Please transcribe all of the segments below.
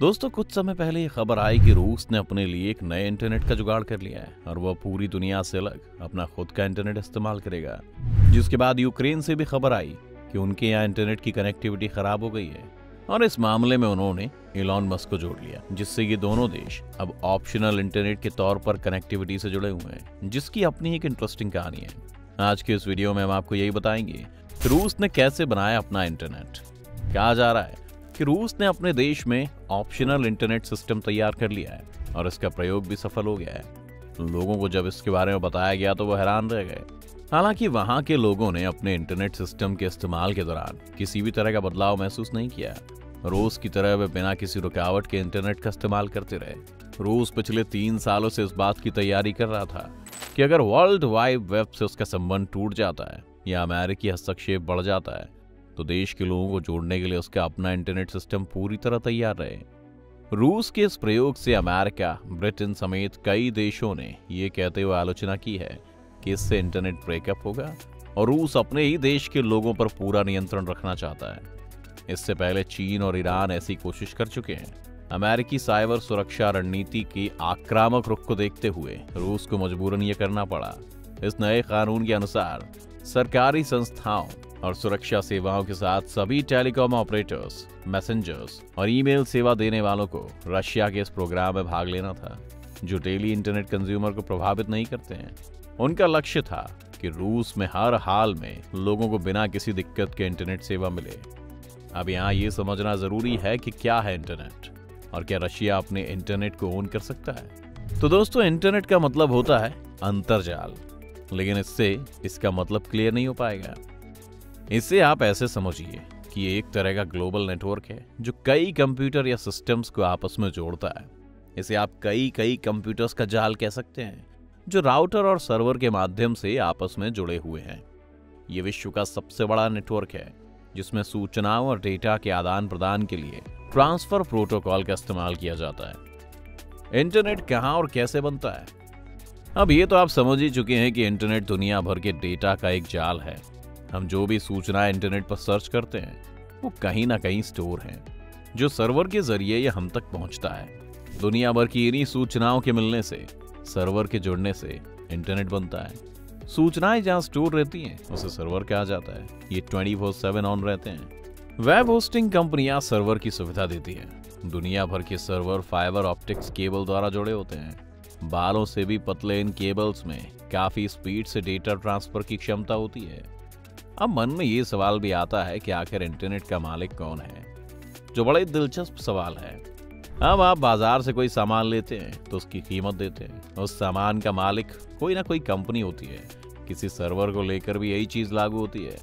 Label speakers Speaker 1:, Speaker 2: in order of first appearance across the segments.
Speaker 1: दोस्तों, कुछ समय पहले ये खबर आई कि रूस ने अपने लिए एक नए इंटरनेट का जुगाड़ कर लिया है और वह पूरी दुनिया से अलग अपना खुद का इंटरनेट इस्तेमाल करेगा। जिसके बाद यूक्रेन से भी खबर आई कि उनके यहाँ इंटरनेट की कनेक्टिविटी खराब हो गई है और इस मामले में उन्होंने इलॉन मस्क को जोड़ लिया, जिससे ये दोनों देश अब ऑप्शनल इंटरनेट के तौर पर कनेक्टिविटी से जुड़े हुए हैं, जिसकी अपनी एक इंटरेस्टिंग कहानी है। आज के इस वीडियो में हम आपको यही बताएँगे रूस ने कैसे बनाया अपना इंटरनेट। कहा जा रहा है कि रूस ने अपने देश में ऑप्शनल इंटरनेट सिस्टम तैयार कर लिया है और इसका प्रयोग भी सफल हो गया है। लोगों को जब इसके बारे में बताया गया तो वो हैरान रह गए। हालाँकि वहाँ के लोगों ने अपने इंटरनेट सिस्टम के इस्तेमाल के दौरान किसी भी तरह का बदलाव महसूस नहीं किया। रोज की तरह वे बिना किसी रुकावट के इंटरनेट का इस्तेमाल करते रहे। रूस पिछले तीन सालों से इस बात की तैयारी कर रहा था कि अगर वर्ल्ड वाइड वेब से उसका संबंध टूट जाता है या अमेरिकी हस्तक्षेप बढ़ जाता है तो देश के लोगों को जोड़ने के लिए उसका अपना इंटरनेट सिस्टम पूरी तरह तैयार रहे। रूस के इस प्रयोग से अमेरिका, ब्रिटेन समेत कई देशों ने ये कहते हुए आलोचना की है कि इससे इंटरनेट ब्रेकअप होगा और रूस अपने ही देश के लोगों पर पूरा नियंत्रण रखना चाहता है। इससे पहले चीन और ईरान ऐसी कोशिश कर चुके हैं। अमेरिकी साइबर सुरक्षा रणनीति की आक्रामक रुख को देखते हुए रूस को मजबूरन ये करना पड़ा। इस नए कानून के अनुसार सरकारी संस्थाओं और सुरक्षा सेवाओं के साथ सभी टेलीकॉम ऑपरेटर्स, मैसेंजर्स और ईमेल सेवा देने वालों को रशिया के इस प्रोग्राम में भाग लेना था, जो डेली इंटरनेट कंज्यूमर को प्रभावित नहीं करते हैं। उनका लक्ष्य था कि रूस में हर हाल में लोगों को बिना किसी दिक्कत के इंटरनेट सेवा मिले। अब यहाँ ये समझना ज़रूरी है कि क्या है इंटरनेट और क्या रशिया अपने इंटरनेट को ओन कर सकता है। तो दोस्तों, इंटरनेट का मतलब होता है अंतरजाल, लेकिन इससे इसका मतलब क्लियर नहीं हो पाएगा। इसे आप ऐसे समझिए कि एक तरह का ग्लोबल नेटवर्क है जो कई कंप्यूटर या सिस्टम्स को आपस में जोड़ता है। इसे आप कई कई कंप्यूटर्स का जाल कह सकते हैं, जो राउटर और सर्वर के माध्यम से आपस में जुड़े हुए हैं। ये विश्व का सबसे बड़ा नेटवर्क है, जिसमें सूचनाओं और डेटा के आदान प्रदान के लिए ट्रांसफ़र प्रोटोकॉल का इस्तेमाल किया जाता है। इंटरनेट कहाँ और कैसे बनता है? अब ये तो आप समझ ही चुके हैं कि इंटरनेट दुनिया भर के डेटा का एक जाल है। हम जो भी सूचनाएँ इंटरनेट पर सर्च करते हैं, वो कहीं ना कहीं स्टोर हैं, जो सर्वर के ज़रिए ये हम तक पहुँचता है। दुनिया भर की इन्हीं सूचनाओं के मिलने से सर्वर के जुड़ने से इंटरनेट बनता है। सूचनाएँ जहाँ स्टोर रहती हैं, उसे सर्वर कहा जाता है। ये ट्वेंटी फोर सेवन ऑन रहते हैं। वेब होस्टिंग कंपनियाँ सर्वर की सुविधा देती हैं। दुनिया भर के सर्वर फाइबर ऑप्टिक्स केबल द्वारा जुड़े होते हैं। बालों से भी पतले इन केबल्स में काफ़ी स्पीड से डेटा ट्रांसफ़र की क्षमता होती है। अब मन में ये सवाल भी आता है कि आखिर इंटरनेट का मालिक कौन है? जो बड़ा दिलचस्प सवाल है। अब आप बाज़ार से कोई सामान लेते हैं तो उसकी कीमत देते हैं। उस सामान का मालिक कोई ना कोई कंपनी होती है। किसी सर्वर को लेकर भी यही चीज़ लागू होती है।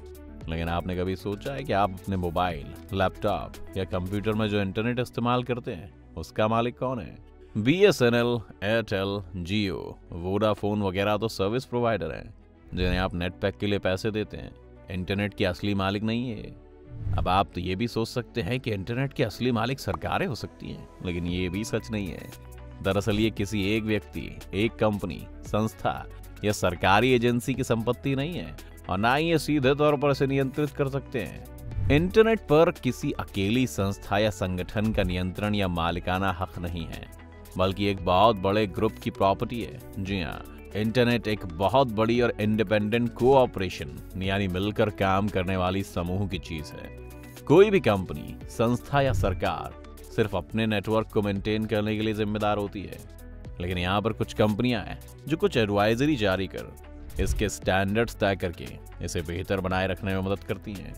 Speaker 1: लेकिन आपने कभी सोचा है कि आप अपने मोबाइल, लैपटॉप या कंप्यूटर में जो इंटरनेट इस्तेमाल करते हैं, उसका मालिक कौन है? B S N L Airtel Jio Vodafone वगैरह तो सर्विस प्रोवाइडर हैं, जिन्हें आप नेट पैक के लिए पैसे देते हैं। इंटरनेट के असली मालिक नहीं है। अब आप तो ये भी सोच सकते हैं कि इंटरनेट के असली मालिक सरकारें हो सकती हैं, लेकिन ये भी सच नहीं है। दरअसल ये किसी एक व्यक्ति, एक कंपनी, संस्था या सरकारी एजेंसी की संपत्ति नहीं है और ना ही ये सीधे तौर पर इसे नियंत्रित कर सकते हैं। इंटरनेट पर किसी अकेली संस्था या संगठन का नियंत्रण या मालिकाना हक नहीं है, बल्कि एक बहुत बड़े ग्रुप की प्रॉपर्टी है। जी हाँ इंटरनेट एक बहुत बड़ी और इंडिपेंडेंट कोऑपरेशन, यानी मिलकर काम करने वाली समूह की चीज़ है। कोई भी कंपनी, संस्था या सरकार सिर्फ़ अपने नेटवर्क को मेंटेन करने के लिए जिम्मेदार होती है। लेकिन यहाँ पर कुछ कंपनियाँ हैं, जो कुछ एडवाइजरी जारी कर इसके स्टैंडर्ड्स तय करके इसे बेहतर बनाए रखने में मदद करती हैं।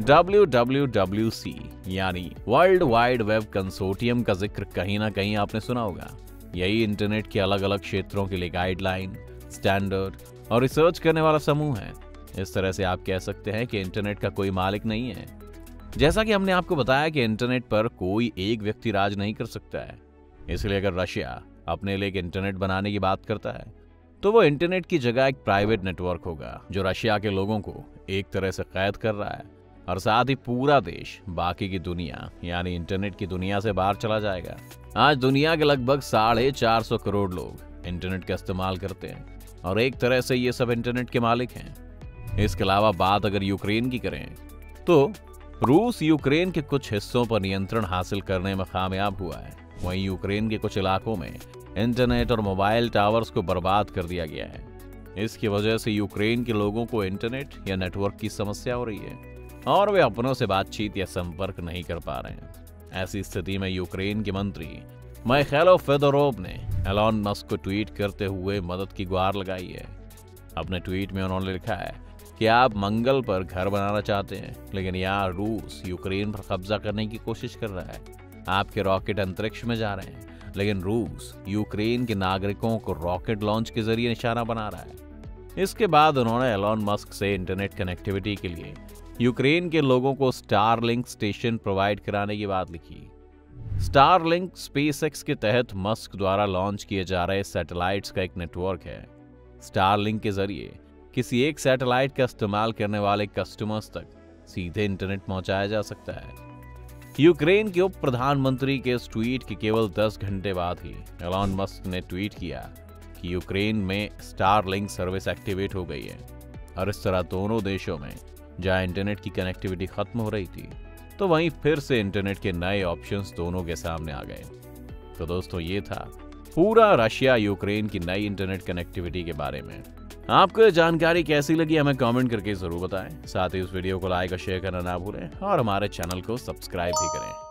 Speaker 1: WWWC यानी वर्ल्ड वाइड वेब कंसोर्टियम का ज़िक्र कहीं ना कहीं आपने सुना होगा। यही इंटरनेट के अलग अलग क्षेत्रों के लिए गाइडलाइन स्टैंडर्ड और रिसर्च करने वाला समूह है। इस तरह से आप कह सकते हैं कि इंटरनेट का कोई मालिक नहीं है। जैसा कि हमने आपको बताया कि इंटरनेट पर कोई एक व्यक्ति राज नहीं कर सकता है। इसलिए अगर रशिया अपने लिए एक इंटरनेट बनाने की बात करता है तो वो इंटरनेट की जगह एक प्राइवेट नेटवर्क होगा, जो रशिया के लोगों को एक तरह से कैद कर रहा है। और साथ ही पूरा देश, बाकी की दुनिया, यानी इंटरनेट की दुनिया से बाहर चला जाएगा। आज दुनिया के लगभग साढ़े चार सौ करोड़ लोग इंटरनेट का इस्तेमाल करते हैं, और एक तरह से ये सब इंटरनेट के मालिक हैं। इसके अलावा बात अगर यूक्रेन की करें तो रूस यूक्रेन के कुछ हिस्सों पर नियंत्रण हासिल करने में कामयाब हुआ है। वहीं यूक्रेन के कुछ इलाकों में इंटरनेट और मोबाइल टावर्स को बर्बाद कर दिया गया है। इसकी वजह से यूक्रेन के लोगों को इंटरनेट या नेटवर्क की समस्या हो रही है। और वे अपनों से बातचीत या संपर्क नहीं कर पा रहे हैं। ऐसी स्थिति में यूक्रेन के मंत्री मैखेलो फेदोरोव ने एलॉन मस्क को ट्वीट करते हुए मदद की गुहार लगाई है। अपने ट्वीट में उन्होंने लिखा है कि आप मंगल पर घर बनाना चाहते हैं, लेकिन यहाँ रूस यूक्रेन पर कब्जा करने की कोशिश कर रहा है। आपके रॉकेट अंतरिक्ष में जा रहे हैं, लेकिन रूस यूक्रेन के नागरिकों को रॉकेट लॉन्च के ज़रिए निशाना बना रहा है। इसके बाद उन्होंने एलॉन मस्क से इंटरनेट कनेक्टिविटी के लिए यूक्रेन के लोगों को स्टारलिंक स्टेशन प्रोवाइड कराने की बात लिखी। स्टारलिंक स्पेसएक्स के तहत मस्क द्वारा लॉन्च किए जा रहे सैटेलाइट्स का एक नेटवर्क है। स्टारलिंक के ज़रिए किसी एक सैटेलाइट का इस्तेमाल करने वाले कस्टमर्स तक सीधे इंटरनेट पहुँचाया जा सकता है। यूक्रेन के उप प्रधानमंत्री के इस ट्वीट के केवल 10 घंटे बाद ही एलॉन मस्क ने ट्वीट किया कि यूक्रेन में स्टारलिंक सर्विस एक्टिवेट हो गई है और इस तरह दोनों देशों में जहाँ इंटरनेट की कनेक्टिविटी खत्म हो रही थी तो वहीं फिर से इंटरनेट के नए ऑप्शंस दोनों के सामने आ गए। तो दोस्तों, ये था पूरा रशिया यूक्रेन की नई इंटरनेट कनेक्टिविटी के बारे में। आपको ये जानकारी कैसी लगी, हमें कमेंट करके ज़रूर बताएँ। साथ ही उस वीडियो को लाइक और शेयर करना ना भूलें, और हमारे चैनल को सब्सक्राइब भी करें।